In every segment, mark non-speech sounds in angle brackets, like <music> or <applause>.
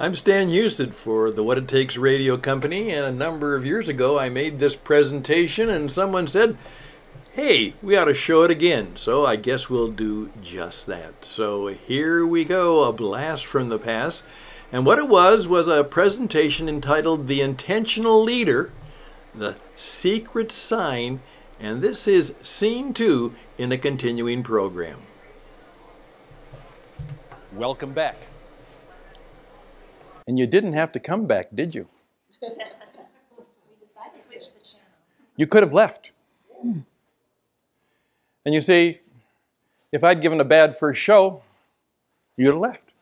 I'm Stan Hustad for the What It Takes Radio Company, and a number of years ago I made this presentation, and someone said, Hey, we ought to show it again. So I guess we'll do just that. So here we go, a blast from the past. And what it was was a presentation entitled The Intentional Leader, the Secret Sign, and this is scene two in a continuing program. Welcome back. And you didn't have to come back, did you? <laughs> we decided to switch the channel. You could have left. And you see, if I'd given a bad first show, you'd have left.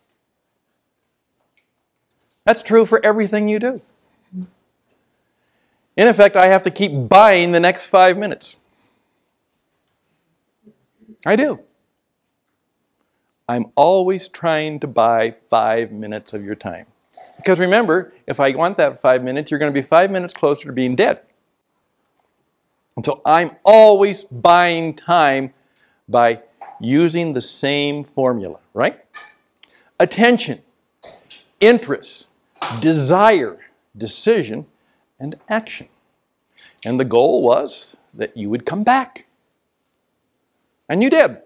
That's true for everything you do. In effect, I have to keep buying the next five minutes. I do. I'm always trying to buy five minutes of your time. Because remember, if I want that five minutes, you're going to be five minutes closer to being dead. And so I'm always buying time by using the same formula, right? Attention, interest, desire, decision, and action. And the goal was that you would come back. And you did.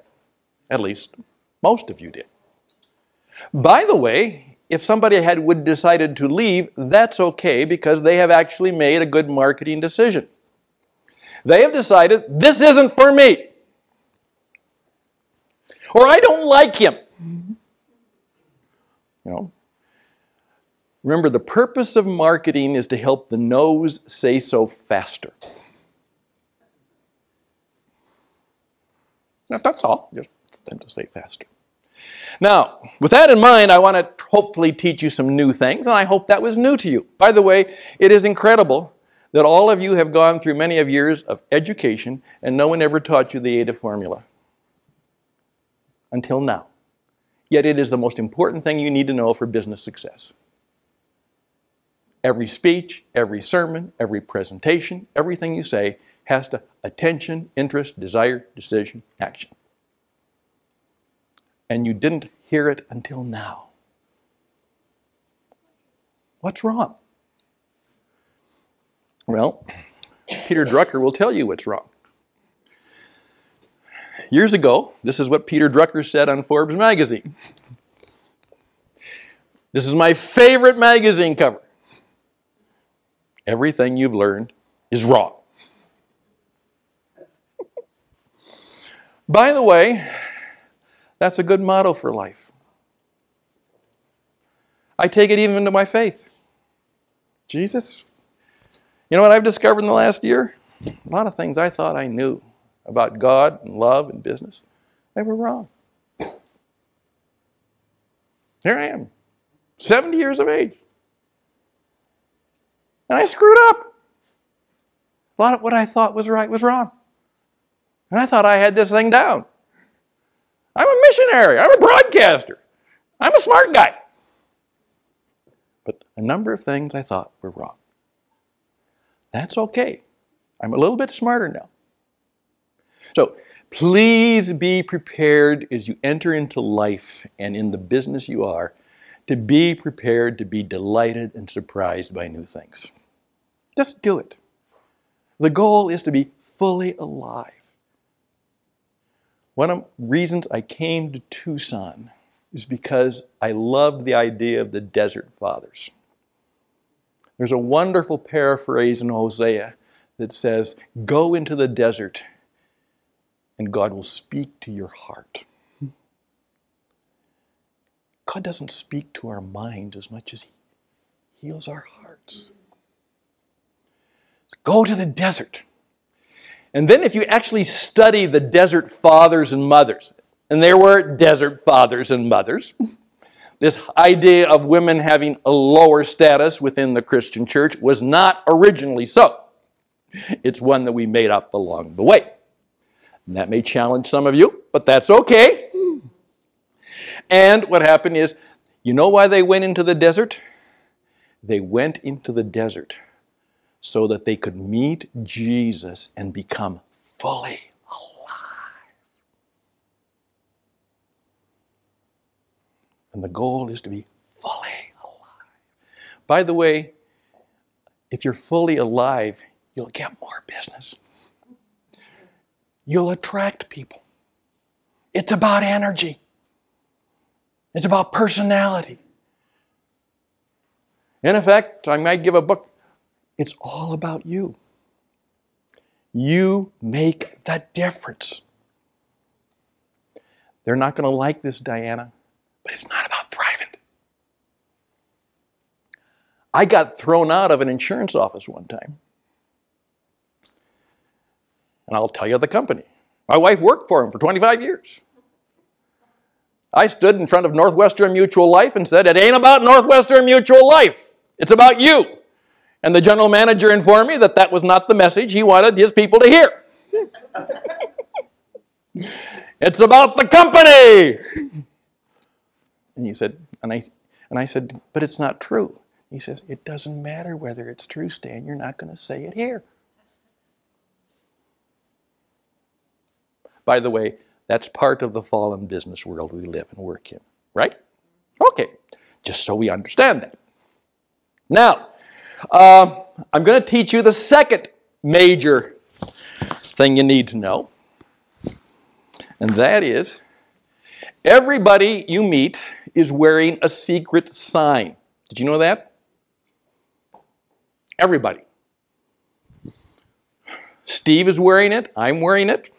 At least most of you did. By the way, if somebody had would decided to leave, that's okay because they have actually made a good marketing decision. They have decided this isn't for me. Or I don't like him. You know. Remember, the purpose of marketing is to help the nose say so faster. That's all. Just them to say faster. Now, with that in mind, I want to hopefully teach you some new things, and I hope that was new to you. By the way, it is incredible that all of you have gone through many of years of education and no one ever taught you the AIDA formula. Until now. Yet it is the most important thing you need to know for business success. Every speech, every sermon, every presentation, everything you say has to attention, interest, desire, decision, action and you didn't hear it until now. What's wrong? Well, Peter Drucker will tell you what's wrong. Years ago, this is what Peter Drucker said on Forbes magazine. This is my favorite magazine cover. Everything you've learned is wrong. By the way, that's a good motto for life. I take it even into my faith. Jesus, you know what I've discovered in the last year? A lot of things I thought I knew about God and love and business, they were wrong. Here I am, 70 years of age. And I screwed up. A lot of what I thought was right was wrong. And I thought I had this thing down. I'm a missionary. I'm a broadcaster. I'm a smart guy. But a number of things I thought were wrong. That's okay. I'm a little bit smarter now. So please be prepared as you enter into life and in the business you are to be prepared to be delighted and surprised by new things. Just do it. The goal is to be fully alive. One of the reasons I came to Tucson is because I loved the idea of the desert fathers. There's a wonderful paraphrase in Hosea that says, Go into the desert and God will speak to your heart. God doesn't speak to our minds as much as He heals our hearts. Go to the desert. And then if you actually study the desert fathers and mothers, and there were desert fathers and mothers, <laughs> this idea of women having a lower status within the Christian church was not originally so. It's one that we made up along the way. And that may challenge some of you, but that's okay. And what happened is, you know why they went into the desert? They went into the desert so that they could meet Jesus and become fully alive. And the goal is to be fully alive. By the way, if you're fully alive, you'll get more business. You'll attract people. It's about energy. It's about personality. In effect, I might give a book. It's all about you. You make the difference. They're not going to like this, Diana, but it's not about thriving. I got thrown out of an insurance office one time. And I'll tell you the company. My wife worked for him for 25 years. I stood in front of Northwestern Mutual Life and said, It ain't about Northwestern Mutual Life. It's about you. And the general manager informed me that that was not the message he wanted his people to hear. <laughs> it's about the company. And he said, and I, and I said, but it's not true. He says, it doesn't matter whether it's true, Stan. You're not going to say it here. By the way, that's part of the fallen business world we live and work in, right? Okay, just so we understand that. Now, uh, I'm going to teach you the second major thing you need to know, and that is everybody you meet is wearing a secret sign. Did you know that? Everybody. Steve is wearing it. I'm wearing it.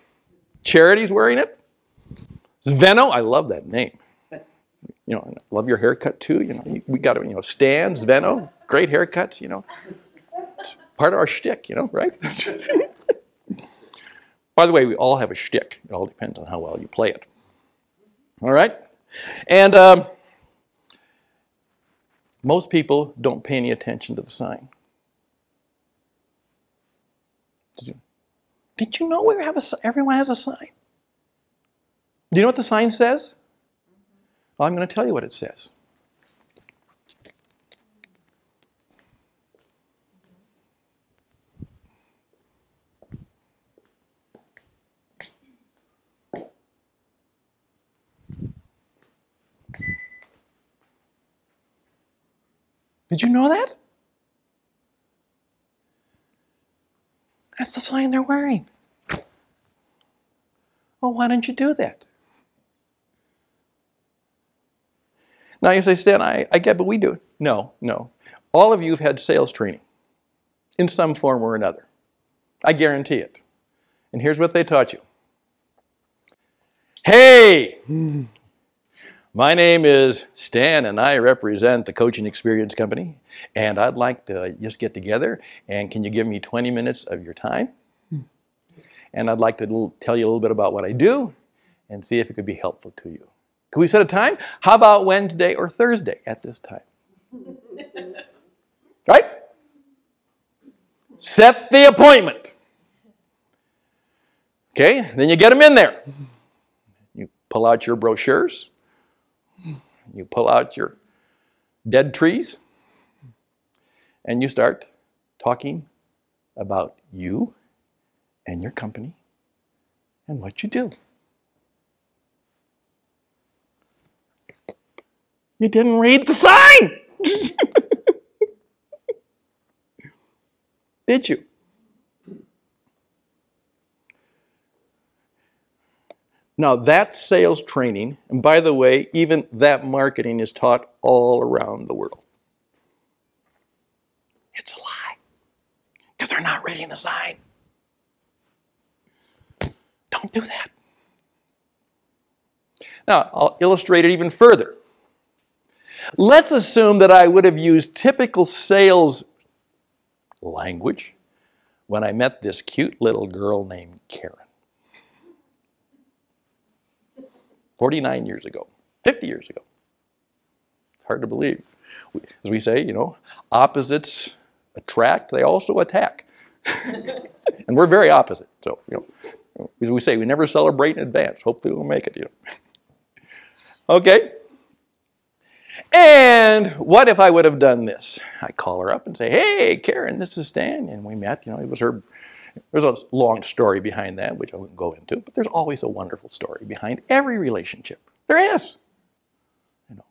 Charity's wearing it. Zveno, I love that name. You know, I love your haircut too. You know, we got to, you know, Stan, Zveno, great haircuts, you know. It's part of our shtick, you know, right? <laughs> By the way, we all have a shtick. It all depends on how well you play it. All right? And um, most people don't pay any attention to the sign. Did you, did you know we have a, everyone has a sign? Do you know what the sign says? Well, I'm going to tell you what it says. Did you know that? That's the sign they're wearing. Well, why don't you do that? Now you say, Stan, I, I get, but we do. No, no. All of you have had sales training in some form or another. I guarantee it. And here's what they taught you. Hey, my name is Stan and I represent the Coaching Experience Company. And I'd like to just get together and can you give me 20 minutes of your time? Hmm. And I'd like to tell you a little bit about what I do and see if it could be helpful to you. Can we set a time? How about Wednesday or Thursday at this time? <laughs> right? Set the appointment. Okay, then you get them in there. You pull out your brochures. You pull out your dead trees. And you start talking about you and your company and what you do. You didn't read the sign! <laughs> Did you? Now, that sales training, and by the way, even that marketing is taught all around the world. It's a lie because they're not reading the sign. Don't do that. Now, I'll illustrate it even further. Let's assume that I would have used typical sales language when I met this cute little girl named Karen. 49 years ago, 50 years ago. It's hard to believe. As we say, you know, opposites attract, they also attack. <laughs> and we're very opposite. So, you know, as we say, we never celebrate in advance. Hopefully we'll make it, you know. Okay. And what if I would have done this? I call her up and say, hey, Karen, this is Stan. And we met, you know, it was her, there's a long story behind that, which I won't go into, but there's always a wonderful story behind every relationship. There is. You know.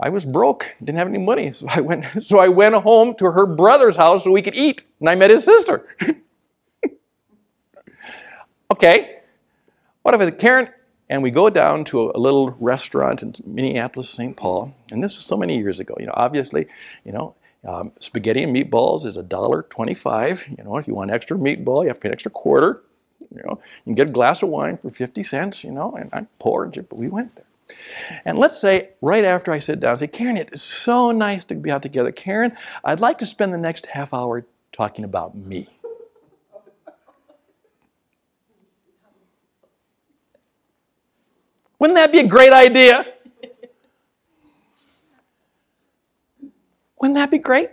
I was broke, didn't have any money, so I went. <laughs> So I went home to her brother's house so we could eat, and I met his sister. <laughs> okay, what if it's Karen? And we go down to a, little restaurant in Minneapolis, St. Paul, and this is so many years ago. You know, obviously, you know, um, spaghetti and meatballs is a dollar twenty-five. You know, if you want extra meatball, you have to pay an extra quarter. You know, you can get a glass of wine for fifty cents. You know, and I'm poor, but we went there. And let's say right after I sit down, I say, Karen, it is so nice to be out together. Karen, I'd like to spend the next half hour talking about me. Wouldn't that be a great idea? Wouldn't that be great?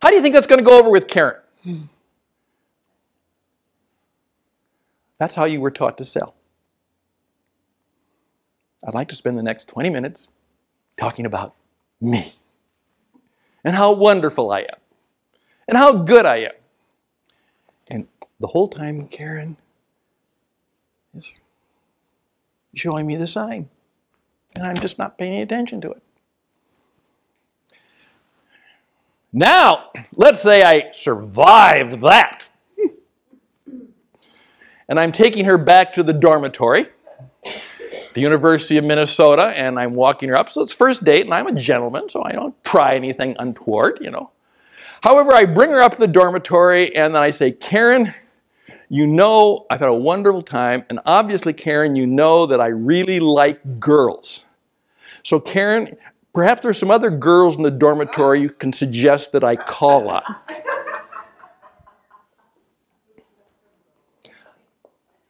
How do you think that's going to go over with Karen? Hmm. That's how you were taught to sell. I'd like to spend the next 20 minutes talking about me and how wonderful I am and how good I am. And the whole time, Karen is showing me the sign, and I'm just not paying attention to it. Now, let's say I survived that. and I'm taking her back to the dormitory the University of Minnesota, and I'm walking her up. So it's first date, and I'm a gentleman, so I don't try anything untoward, you know. However, I bring her up to the dormitory, and then I say, Karen, you know I've had a wonderful time, and obviously, Karen, you know that I really like girls. So, Karen, perhaps there's some other girls in the dormitory you can suggest that I call on.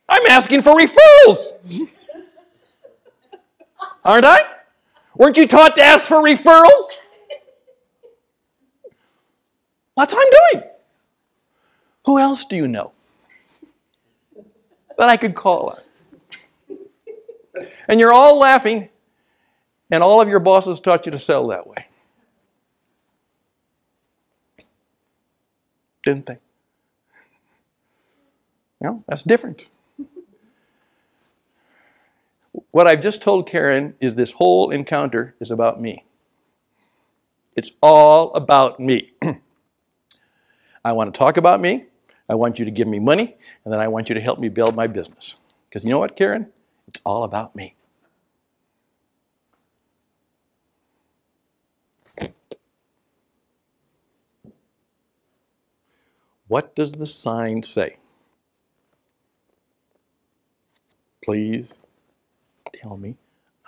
I'm asking for referrals. Aren't I? Weren't you taught to ask for referrals? That's what I'm doing. Who else do you know that I could call on? And you're all laughing, and all of your bosses taught you to sell that way. Didn't they? No, that's different. What I've just told Karen is this whole encounter is about me. It's all about me. <clears throat> I want to talk about me. I want you to give me money. And then I want you to help me build my business. Because you know what, Karen? It's all about me. What does the sign say? Please tell me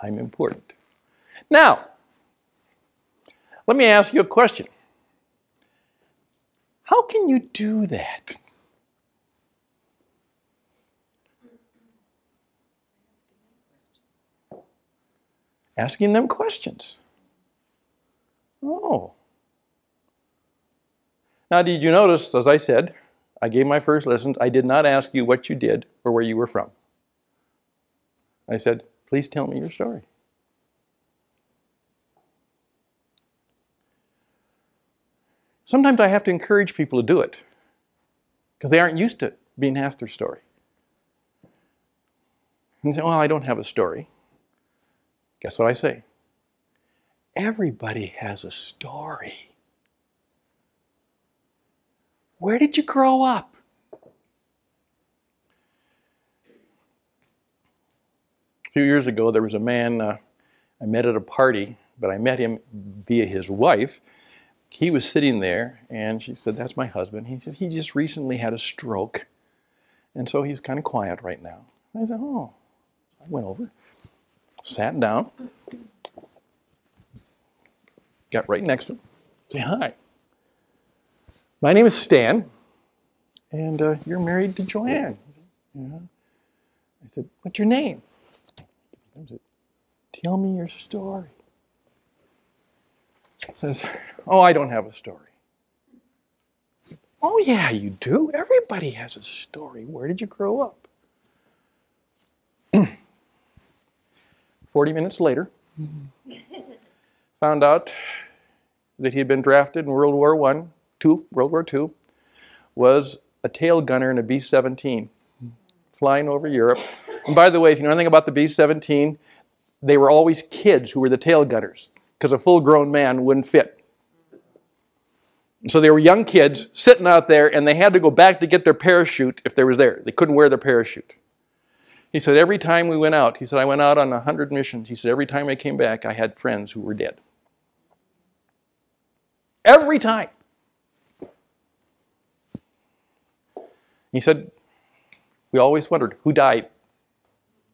I'm important. Now, let me ask you a question. How can you do that? Asking them questions. Oh. Now, did you notice, as I said, I gave my first lessons, I did not ask you what you did or where you were from. I said, Please tell me your story. Sometimes I have to encourage people to do it because they aren't used to being asked their story. And say, Well, I don't have a story. Guess what I say? Everybody has a story. Where did you grow up? A few years ago, there was a man uh, I met at a party, but I met him via his wife. He was sitting there, and she said, That's my husband. He said, He just recently had a stroke, and so he's kind of quiet right now. I said, Oh. I went over, sat down, got right next to him, say hi. My name is Stan, and uh, you're married to Joanne. Yeah. I said, What's your name? Said, Tell me your story. Says, Oh, I don't have a story. Oh, yeah, you do. Everybody has a story. Where did you grow up? <clears throat> 40 minutes later, <laughs> found out that he had been drafted in World War I, two, World War II, was a tail gunner in a B 17 flying over Europe. And by the way, if you know anything about the B 17, they were always kids who were the tail gunners. because a full grown man wouldn't fit. So they were young kids sitting out there and they had to go back to get their parachute if they was there. They couldn't wear their parachute. He said, every time we went out, he said, I went out on 100 missions. He said, every time I came back, I had friends who were dead. Every time. He said, we always wondered who died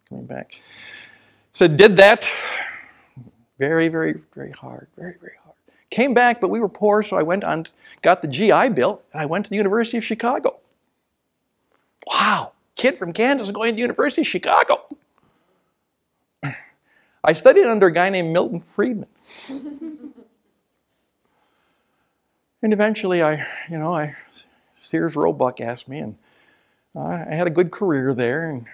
coming back. He said, did that very, very, very hard, very, very hard. Came back, but we were poor, so I went on, got the GI Bill, and I went to the University of Chicago. Wow, kid from Kansas going to the University of Chicago. <clears throat> I studied under a guy named Milton Friedman. <laughs> and eventually I, you know, I, Sears Roebuck asked me, and I had a good career there, and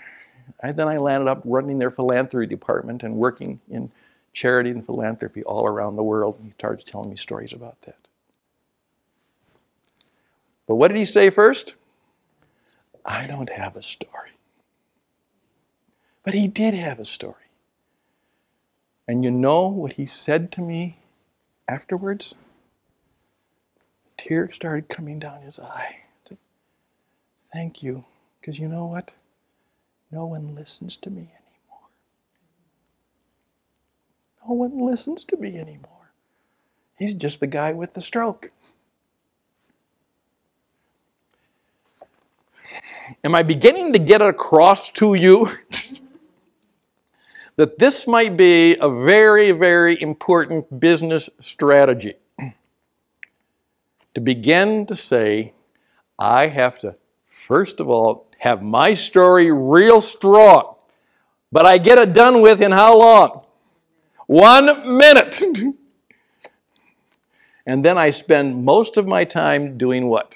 I, then I landed up running their philanthropy department and working in charity and philanthropy all around the world. And he started telling me stories about that. But what did he say first? I don't have a story. But he did have a story. And you know what he said to me afterwards? Tears started coming down his eye. Thank you. Because you know what? No one listens to me anymore. No one listens to me anymore. He's just the guy with the stroke. Am I beginning to get across to you <laughs> that this might be a very, very important business strategy? <clears throat> to begin to say, I have to, first of all, have my story real strong. But I get it done with in how long? One minute. <laughs> and then I spend most of my time doing what?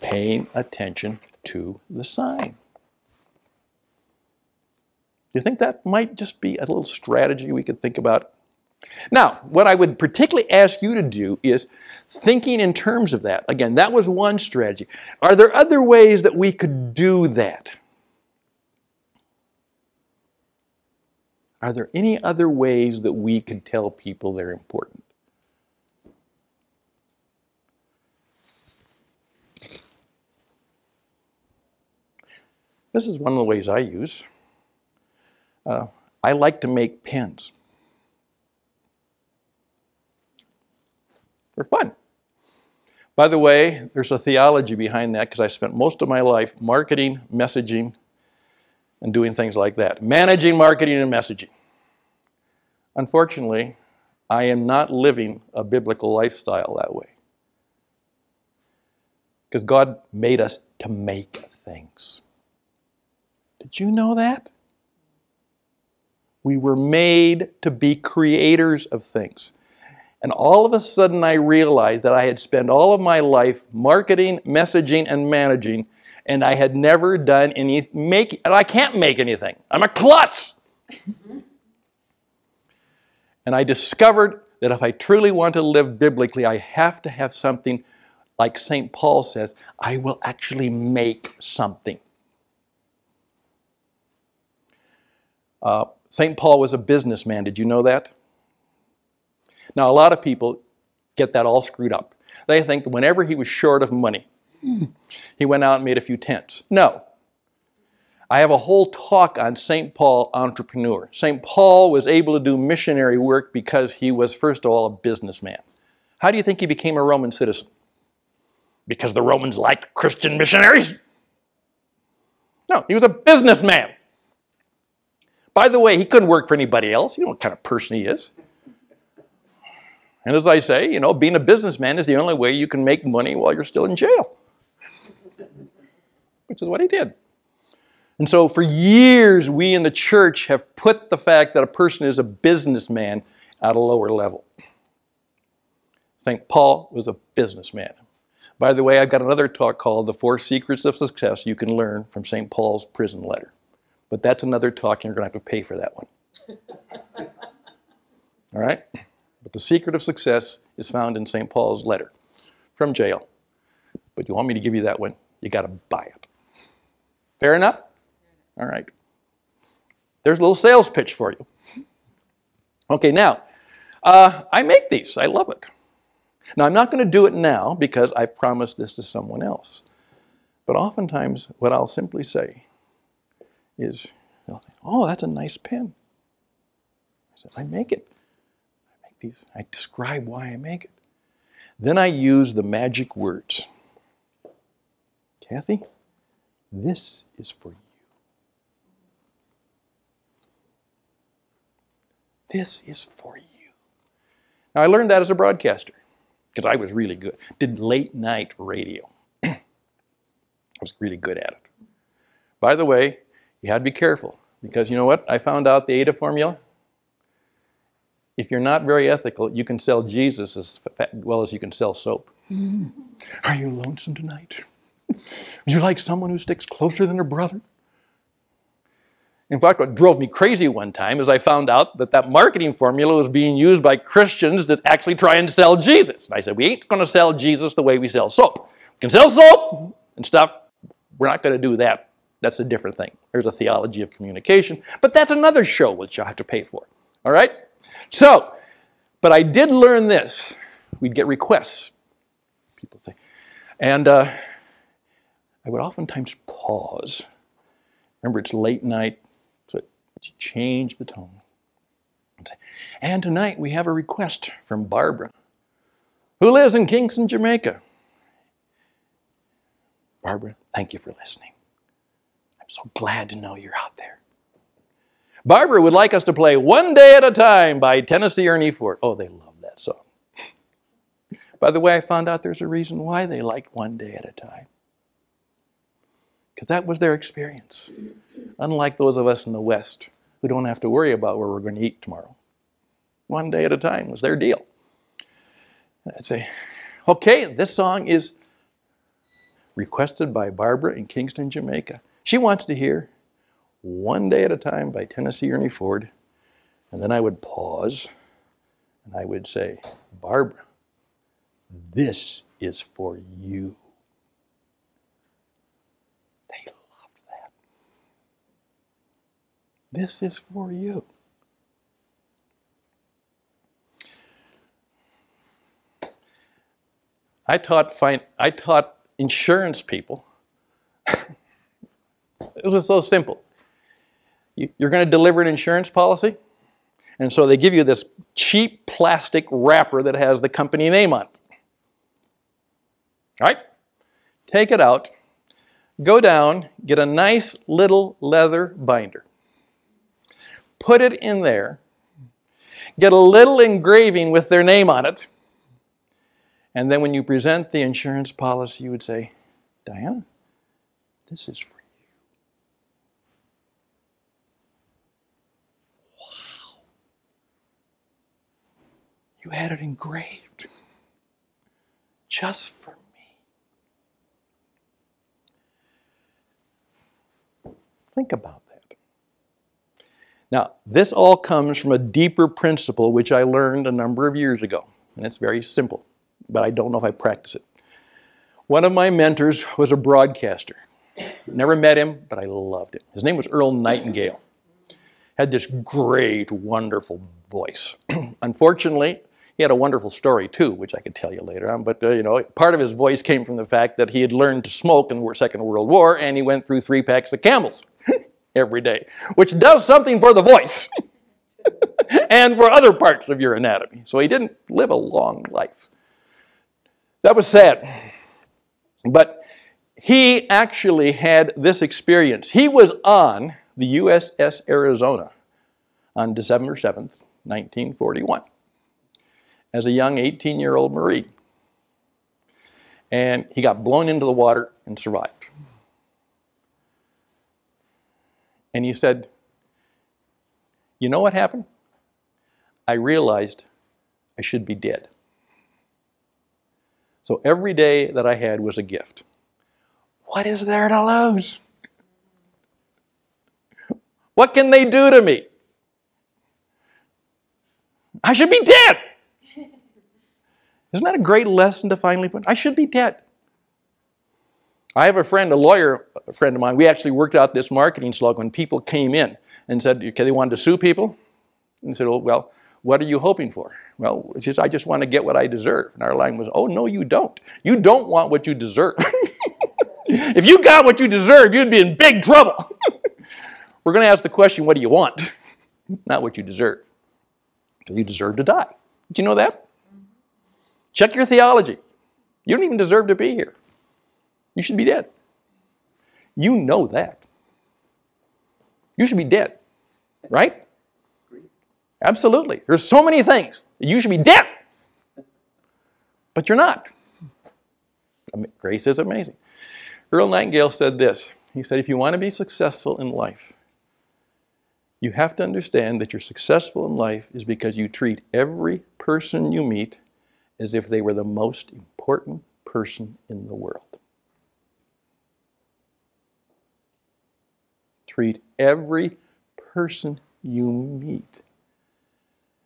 Paying attention to the sign. Do you think that might just be a little strategy we could think about now, what I would particularly ask you to do is thinking in terms of that. Again, that was one strategy. Are there other ways that we could do that? Are there any other ways that we could tell people they're important? This is one of the ways I use. Uh, I like to make pens. Fun. By the way, there's a theology behind that because I spent most of my life marketing, messaging, and doing things like that. Managing marketing and messaging. Unfortunately, I am not living a biblical lifestyle that way. Because God made us to make things. Did you know that? We were made to be creators of things. And all of a sudden, I realized that I had spent all of my life marketing, messaging, and managing, and I had never done any make. And I can't make anything. I'm a klutz. <laughs> and I discovered that if I truly want to live biblically, I have to have something like St. Paul says, I will actually make something. Uh, St. Paul was a businessman. Did you know that? Now, a lot of people get that all screwed up. They think that whenever he was short of money, <clears throat> he went out and made a few tents. No. I have a whole talk on St. Paul entrepreneur. St. Paul was able to do missionary work because he was, first of all, a businessman. How do you think he became a Roman citizen? Because the Romans liked Christian missionaries? No, he was a businessman. By the way, he couldn't work for anybody else. You know what kind of person he is. And as I say, you know, being a businessman is the only way you can make money while you're still in jail, which is what he did. And so for years, we in the church have put the fact that a person is a businessman at a lower level. St. Paul was a businessman. By the way, I've got another talk called The Four Secrets of Success You Can Learn from St. Paul's Prison Letter. But that's another talk, and you're going to have to pay for that one. <laughs> All right? But the secret of success is found in St. Paul's letter from jail. But you want me to give you that one? You got to buy it. Fair enough? All right. There's a little sales pitch for you. Okay, now, uh, I make these. I love it. Now, I'm not going to do it now because I promised this to someone else. But oftentimes, what I'll simply say is, oh, that's a nice pen. I said, I make it. These. I describe why I make it. Then I use the magic words. Kathy, this is for you. This is for you. Now, I learned that as a broadcaster because I was really good. Did late night radio. <clears throat> I was really good at it. By the way, you had to be careful because you know what? I found out the AIDA formula. If you're not very ethical, you can sell Jesus as well as you can sell soap. Mm. Are you lonesome tonight? Would you like someone who sticks closer than a brother? In fact, what drove me crazy one time is I found out that that marketing formula was being used by Christians that actually try and sell Jesus. And I said, we ain't going to sell Jesus the way we sell soap. We can sell soap and stuff. We're not going to do that. That's a different thing. There's a theology of communication, but that's another show which you'll have to pay for. All right? So, but I did learn this. We'd get requests. People say, and uh, I would oftentimes pause. Remember, it's late night, So change the tone. And tonight we have a request from Barbara, who lives in Kingston, Jamaica. Barbara, thank you for listening. I'm so glad to know you're out there. Barbara would like us to play One Day at a Time by Tennessee Ernie Ford. Oh, they love that song. By the way, I found out there's a reason why they like One Day at a Time because that was their experience. Unlike those of us in the West who don't have to worry about where we're going to eat tomorrow. One day at a time was their deal. I'd say, okay, this song is requested by Barbara in Kingston, Jamaica. She wants to hear One Day at a Time by Tennessee Ernie Ford. And then I would pause and I would say, Barbara, this is for you. They loved that. This is for you. I taught, I taught insurance people. <laughs> it was so simple. You, you're going to deliver an insurance policy, and so they give you this cheap plastic wrapper that has the company name on it. All right? Take it out, go down, get a nice little leather binder. Put it in there, get a little engraving with their name on it, and then when you present the insurance policy, you would say, Diana, this is for You had it engraved just for me. Think about that. Now, this all comes from a deeper principle which I learned a number of years ago, and it's very simple, but I don't know if I practice it. One of my mentors was a broadcaster. Never met him, but I loved him. His name was Earl Nightingale. Had this great, wonderful voice. <clears throat> Unfortunately, he had a wonderful story too, which I could tell you later on. But uh, you know, part of his voice came from the fact that he had learned to smoke in the Second World War, and he went through three packs of Camels <laughs> every day, which does something for the voice <laughs> and for other parts of your anatomy. So he didn't live a long life. That was sad. But he actually had this experience. He was on the USS Arizona on December 7th, 1941, as a young 18 year old Marine. And he got blown into the water and survived. And he said, You know what happened? I realized I should be dead. So every day that I had was a gift. What is there to lose? What can they do to me? I should be dead. Isn't that a great lesson to finally put? I should be dead. I have a friend, a lawyer a friend of mine, we actually worked out this marketing slug when people came in and said, okay, they wanted to sue people. And said, oh, well, What are you hoping for? Well, it's just, I just want to get what I deserve. And our line was, Oh, no, you don't. You don't want what you deserve. <laughs> if you got what you deserve, you'd be in big trouble. <laughs> We're going to ask the question, What do you want? <laughs> Not what you deserve. So you deserve to die. Did you know that? Check your theology. You don't even deserve to be here. You should be dead. You know that. You should be dead, right? Absolutely. There's so many things. You should be dead. But you're not. Grace is amazing. Earl Nightingale said this. He said, if you want to be successful in life, you have to understand that you're successful in life is because you treat every person you meet as if they were the most important person in the world. Treat every person you meet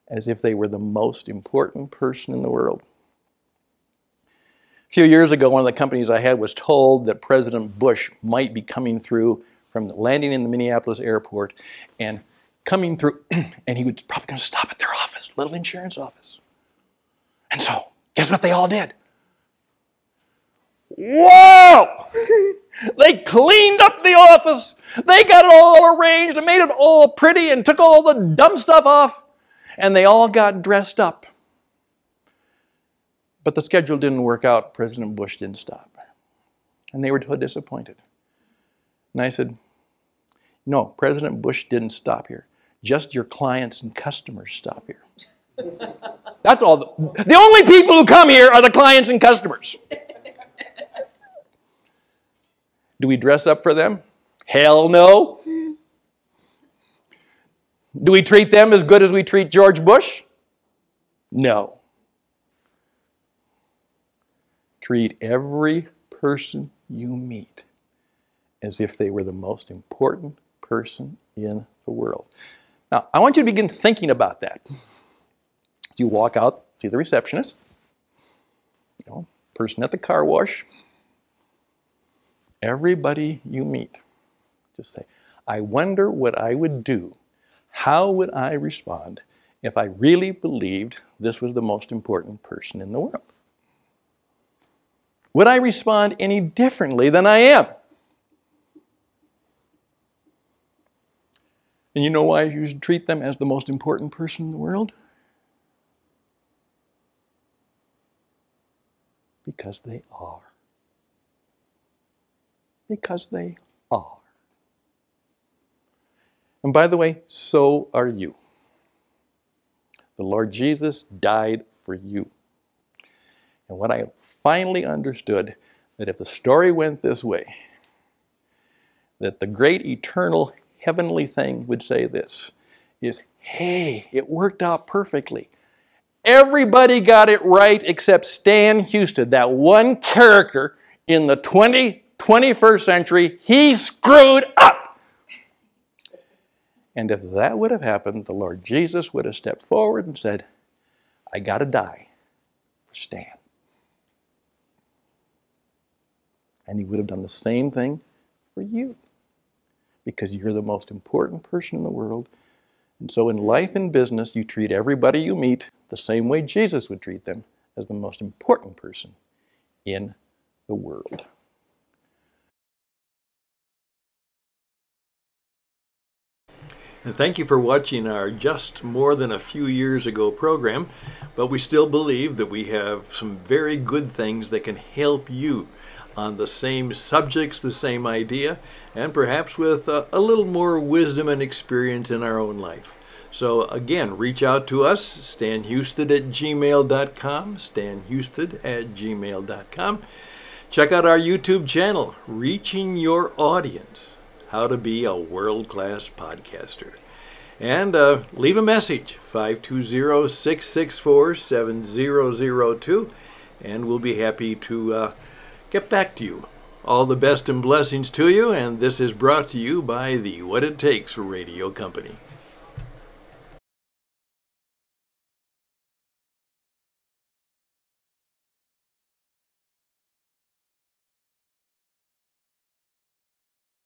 as if they were the most important person in the world. A few years ago, one of the companies I had was told that President Bush might be coming through from landing in the Minneapolis airport and coming through, <clears throat> and he was probably going to stop at their office, little insurance office. And so, guess what they all did? Whoa! <laughs> they cleaned up the office. They got it all arranged and made it all pretty and took all the dumb stuff off. And they all got dressed up. But the schedule didn't work out. President Bush didn't stop. And they were disappointed. And I said, No, President Bush didn't stop here. Just your clients and customers stop here. That's all. The, the only people who come here are the clients and customers. Do we dress up for them? Hell no. Do we treat them as good as we treat George Bush? No. Treat every person you meet as if they were the most important person in the world. Now, I want you to begin thinking about that. You walk out, see the receptionist, you know, person at the car wash, everybody you meet. Just say, I wonder what I would do. How would I respond if I really believed this was the most important person in the world? Would I respond any differently than I am? And you know why you should treat them as the most important person in the world? Because they are because they are. And by the way, so are you. The Lord Jesus died for you. And what I finally understood that if the story went this way, that the great eternal heavenly thing would say this is, hey, it worked out perfectly. Everybody got it right except Stan Hustad, that one character in the 20 21st century, he screwed up. And if that would have happened, the Lord Jesus would have stepped forward and said, I got to die for Stan. And he would have done the same thing for you because you're the most important person in the world. And so in life and business, you treat everybody you meet the same way Jesus would treat them as the most important person in the world. And thank you for watching our just more than a few years ago program, but we still believe that we have some very good things that can help you on the same subjects, the same idea, and perhaps with a, a little more wisdom and experience in our own life. So again, reach out to us, stanhustad at gmail.com, stanhustad at gmail.com. Check out our YouTube channel, Reaching Your Audience how to be a world-class podcaster. And uh, leave a message, 520-664-7002, and we'll be happy to uh, get back to you. All the best and blessings to you, and this is brought to you by the What It Takes Radio Company.